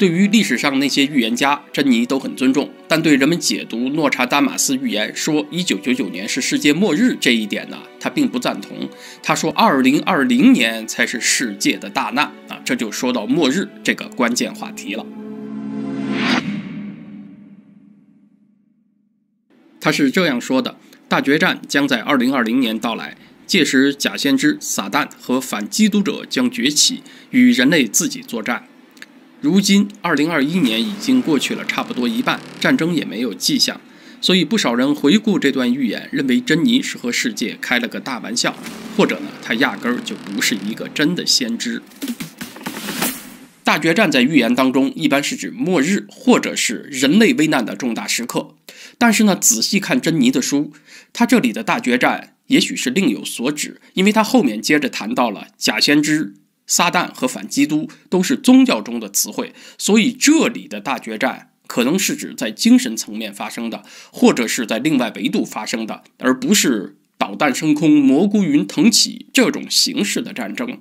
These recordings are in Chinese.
对于历史上那些预言家，珍妮都很尊重，但对人们解读诺查丹马斯预言说1999年是世界末日这一点呢，他并不赞同。他说2020年才是世界的大难啊，这就说到末日这个关键话题了。他是这样说的：大决战将在2020年到来，届时假先知撒旦和反基督者将崛起，与人类自己作战。如今，二零二一年已经过去了差不多一半，战争也没有迹象，所以不少人回顾这段预言，认为珍妮是和世界开了个大玩笑，或者呢，她压根儿就不是一个真的先知。大决战在预言当中一般是指末日或者是人类危难的重大时刻，但是呢，仔细看珍妮的书，她这里的大决战也许是另有所指，因为她后面接着谈到了假先知。撒旦和反基督都是宗教中的词汇，所以这里的大决战可能是指在精神层面发生的，或者是在另外维度发生的，而不是导弹升空、蘑菇云腾起这种形式的战争。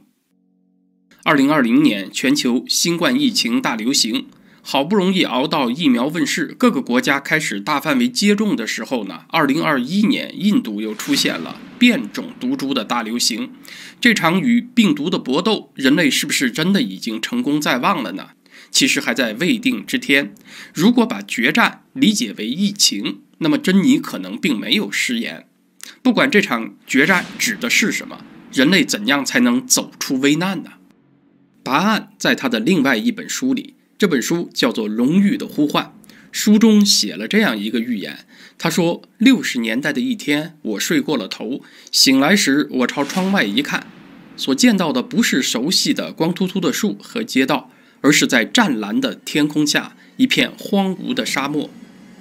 二零二零年全球新冠疫情大流行。好不容易熬到疫苗问世，各个国家开始大范围接种的时候呢，二零二一年印度又出现了变种毒株的大流行。这场与病毒的搏斗，人类是不是真的已经成功在望了呢？其实还在未定之天。如果把决战理解为疫情，那么珍妮可能并没有失言。不管这场决战指的是什么，人类怎样才能走出危难呢？答案在他的另外一本书里。这本书叫做《荣誉的呼唤》，书中写了这样一个预言。他说：“六十年代的一天，我睡过了头，醒来时，我朝窗外一看，所见到的不是熟悉的光秃秃的树和街道，而是在湛蓝的天空下一片荒芜的沙漠。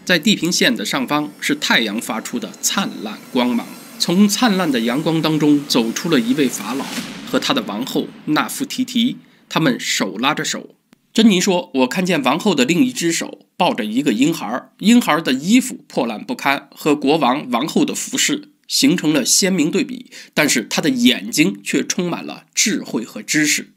在地平线的上方是太阳发出的灿烂光芒，从灿烂的阳光当中走出了一位法老和他的王后纳夫提提，他们手拉着手。”珍妮说：“我看见王后的另一只手抱着一个婴孩，婴孩的衣服破烂不堪，和国王、王后的服饰形成了鲜明对比。但是他的眼睛却充满了智慧和知识。”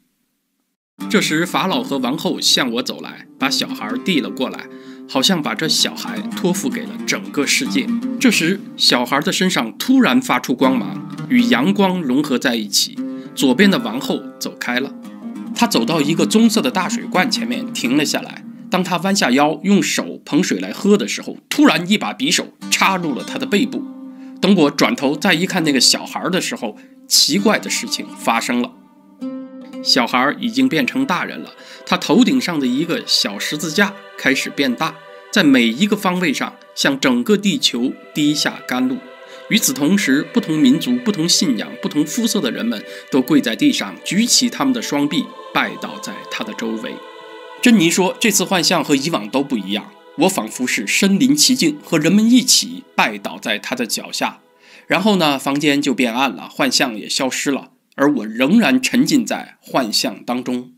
这时，法老和王后向我走来，把小孩递了过来，好像把这小孩托付给了整个世界。这时，小孩的身上突然发出光芒，与阳光融合在一起。左边的王后走开了。她走到一个棕色的大水罐前面，停了下来。当他弯下腰用手捧水来喝的时候，突然一把匕首插入了他的背部。等我转头再一看那个小孩的时候，奇怪的事情发生了：小孩已经变成大人了。他头顶上的一个小十字架开始变大，在每一个方位上向整个地球滴下甘露。与此同时，不同民族、不同信仰、不同肤色的人们都跪在地上，举起他们的双臂。拜倒在他的周围，珍妮说：“这次幻象和以往都不一样，我仿佛是身临其境，和人们一起拜倒在他的脚下。然后呢，房间就变暗了，幻象也消失了，而我仍然沉浸在幻象当中。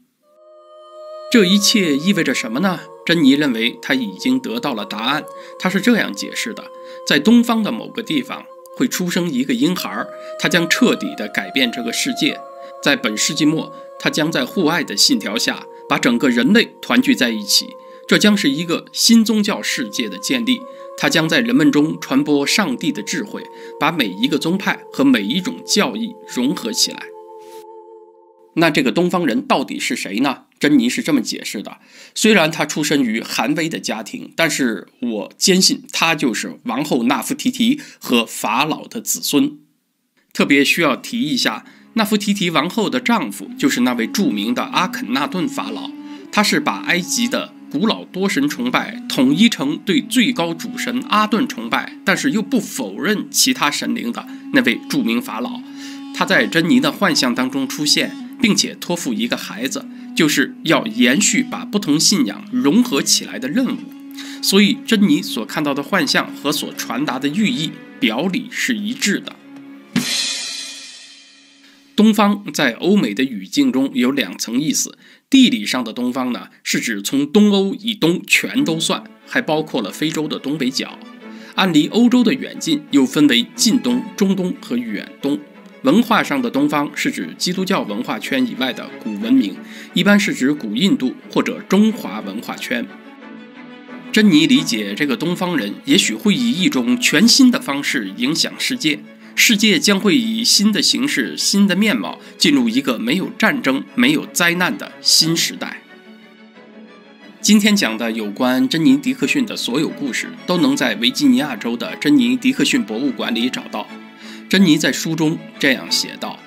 这一切意味着什么呢？”珍妮认为他已经得到了答案。他是这样解释的：在东方的某个地方会出生一个婴孩，他将彻底地改变这个世界。在本世纪末。他将在互爱的信条下把整个人类团聚在一起，这将是一个新宗教世界的建立。它将在人们中传播上帝的智慧，把每一个宗派和每一种教义融合起来。那这个东方人到底是谁呢？珍妮是这么解释的：虽然他出身于寒微的家庭，但是我坚信他就是王后纳夫提提和法老的子孙。特别需要提一下。纳夫提提王后的丈夫就是那位著名的阿肯纳顿法老，他是把埃及的古老多神崇拜统一成对最高主神阿顿崇拜，但是又不否认其他神灵的那位著名法老。他在珍妮的幻象当中出现，并且托付一个孩子，就是要延续把不同信仰融合起来的任务。所以，珍妮所看到的幻象和所传达的寓意表里是一致的。东方在欧美的语境中有两层意思，地理上的东方呢，是指从东欧以东全都算，还包括了非洲的东北角；按离欧洲的远近，又分为近东、中东和远东。文化上的东方是指基督教文化圈以外的古文明，一般是指古印度或者中华文化圈。珍妮理解，这个东方人也许会以一种全新的方式影响世界，世界将会以新的形式、新的面貌进入一个没有战争、没有灾难的新时代。今天讲的有关珍妮·迪克逊的所有故事，都能在维吉尼亚州的珍妮·迪克逊博物馆里找到。珍妮在书中这样写道：“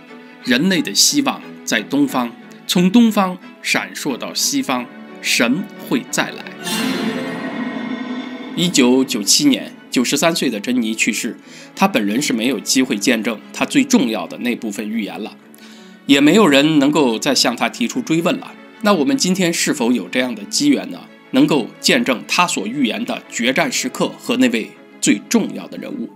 人类的希望在东方，从东方闪烁到西方，神会再来。”一九九七年，九十三岁的珍妮去世，她本人是没有机会见证她最重要的那部分预言了，也没有人能够再向她提出追问了。那我们今天是否有这样的机缘呢？能够见证他所预言的决战时刻和那位最重要的人物？